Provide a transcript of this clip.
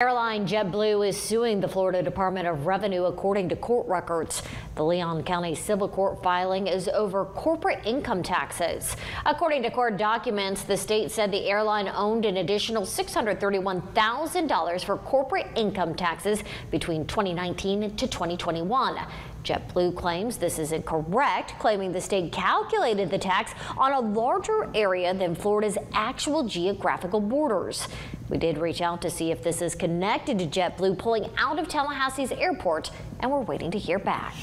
Airline JetBlue is suing the Florida Department of Revenue according to court records. The Leon County Civil Court filing is over corporate income taxes. According to court documents, the state said the airline owned an additional $631,000 for corporate income taxes between 2019 to 2021. JetBlue claims this is incorrect, claiming the state calculated the tax on a larger area than Florida's actual geographical borders. We did reach out to see if this is connected to JetBlue pulling out of Tallahassee's airport, and we're waiting to hear back.